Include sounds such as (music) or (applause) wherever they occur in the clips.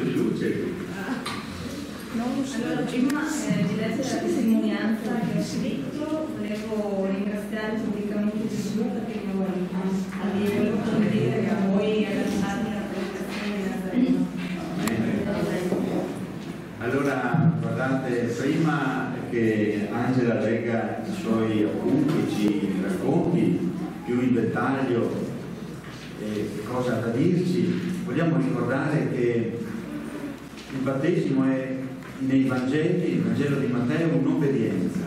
fascio di luce. Allora, prima eh, di leggere la testimonianza che ho scritto, volevo ringraziare pubblicamente Gesù perché mi ha guarito. E volevo condividere con voi e lasciarmi la predicazione di Nazareno. Allora, guardate, prima che Angela legga i suoi appunti, ci racconti più in dettaglio eh, che cosa ha da dirci, vogliamo ricordare che il battesimo è nei Vangeli, il Vangelo di Matteo, un'obbedienza.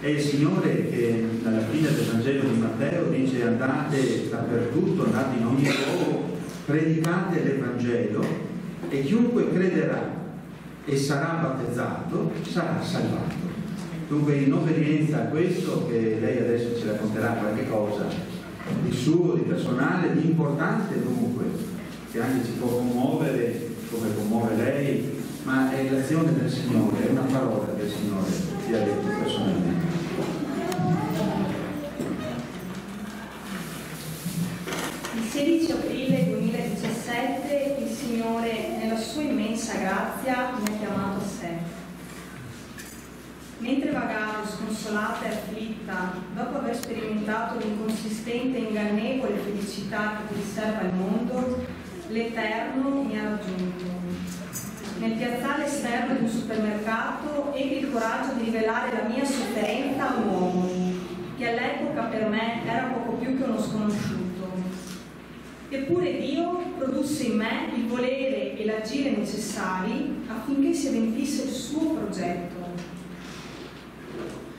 È il Signore che alla fine del Vangelo di Matteo dice andate dappertutto, andate in ogni luogo, predicate l'Evangelo e chiunque crederà e sarà battezzato sarà salvato. Dunque in obbedienza a questo che lei adesso ci racconterà qualche cosa di suo, di personale, di importante dunque, che anche ci può commuovere come commuove lei, ma è l'azione del Signore, è una parola del Signore, ti ha detto personalmente. Il 16 aprile 2017 il Signore, nella sua immensa grazia, mi ha chiamato a sé. Mentre vagavo sconsolata e afflitta, dopo aver sperimentato l'inconsistente e ingannevole felicità che riserva il mondo, l'Eterno mi ha raggiunto. Nel piazzale esterno di un supermercato ebbi il coraggio di rivelare la mia sofferenza a un uomo, che all'epoca per me era poco più che uno sconosciuto. Eppure Dio produsse in me il volere e l'agire necessari affinché si adempisse il suo progetto.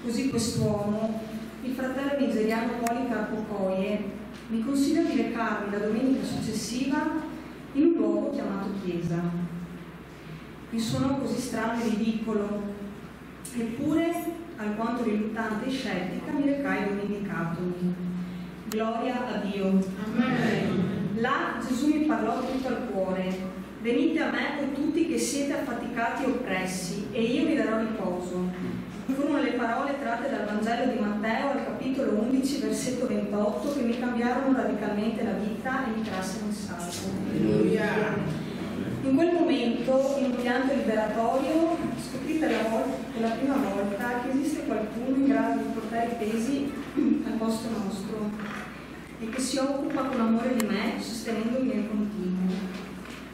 Così quest'uomo, il fratello nigeriano Policarpo Koye, mi consigliò di recarmi la domenica successiva luogo chiamato chiesa. Mi suonò così strano e ridicolo, eppure, alquanto riluttante e scettica, mi recai domenicato. Gloria a Dio. Amen. Là Gesù mi parlò tutto al cuore. Venite a me voi tutti che siete affaticati e oppressi, e io vi darò riposo. Furono le parole tratte dal Vangelo di Matteo al capitolo 11, versetto 28, che mi cambiarono radicalmente la vita e mi trassero in salvo. In quel momento, in un pianto liberatorio, scoprì per la, volta, per la prima volta che esiste qualcuno in grado di portare i pesi (clears throat) al posto nostro e che si occupa con amore di me, sostenendomi nel continuo.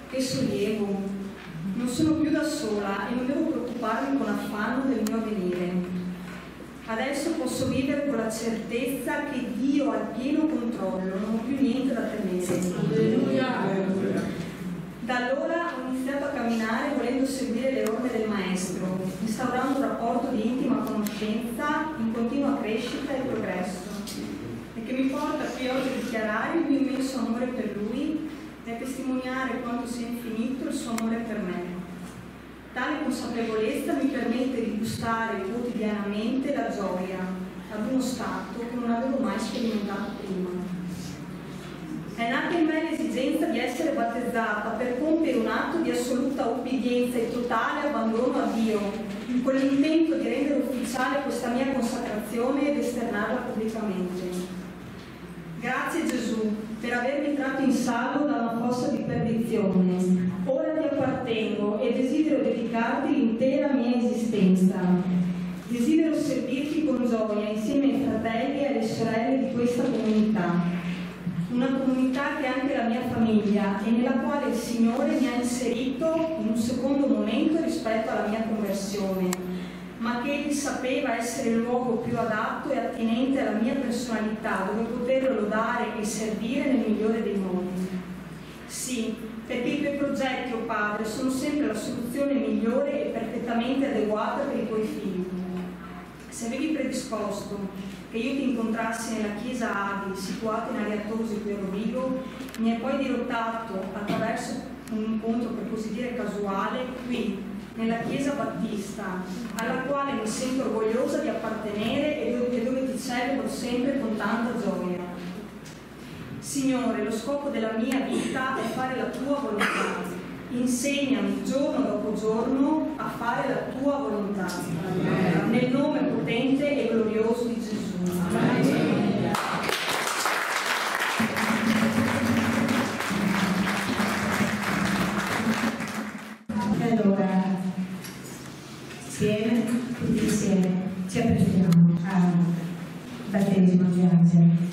Che sollievo! Non sono più da sola e non devo preoccuparmi con affanno del. Adesso posso vivere con la certezza che Dio ha il pieno controllo, non ho più niente da temere. Alleluia. Da allora ho iniziato a camminare volendo seguire le orme del Maestro, instaurando un rapporto di intima conoscenza in continua crescita e progresso e che mi porta qui oggi a dichiarare il mio immenso amore per Lui e a testimoniare quanto sia infinito il suo amore per me. Tale consapevolezza mi permette di gustare quotidianamente la gioia ad uno stato che non avevo mai sperimentato prima. È nata in me l'esigenza di essere battezzata per compiere un atto di assoluta obbedienza e totale abbandono a Dio, con l'intento di rendere ufficiale questa mia consacrazione ed esternarla pubblicamente. Grazie Gesù per avermi tratto in salvo da una fossa di perdizione. Ora appartengo e desidero dedicarti l'intera mia esistenza. Desidero servirti con gioia insieme ai fratelli e alle sorelle di questa comunità. Una comunità che è anche la mia famiglia e nella quale il Signore mi ha inserito in un secondo momento rispetto alla mia conversione, ma che Egli sapeva essere il luogo più adatto e attinente alla mia personalità, dove poterlo lodare e servire nel migliore dei modi. Sì, perché i tuoi progetti, oh Padre, sono sempre la soluzione migliore e perfettamente adeguata per i tuoi figli. Se avevi predisposto che io ti incontrassi nella chiesa Adi, situata in Ariatosi qui a Rovigo, mi hai poi dirottato attraverso un incontro per così dire casuale qui, nella chiesa battista, alla quale mi sento orgogliosa di appartenere e dove ti celebro sempre con tanta gioia. Signore, lo scopo della mia vita è fare la tua volontà. Insegnami giorno dopo giorno a fare la tua volontà. Nel nome potente e glorioso di Gesù. Allora, insieme, tutti insieme, ci apprezziamo al battesimo di Angelo.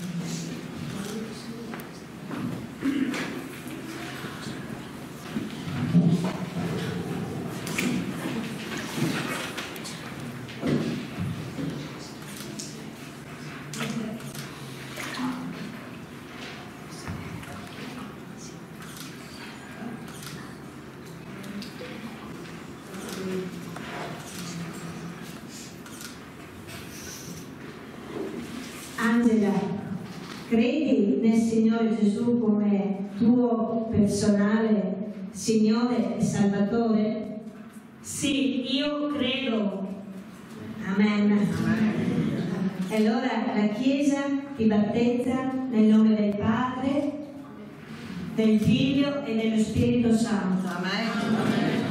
Angela, credi nel Signore Gesù come tuo personale Signore e Salvatore? Sì, io credo. Amen. E allora la Chiesa ti battezza nel nome del Padre, del Figlio e dello Spirito Santo. Amen.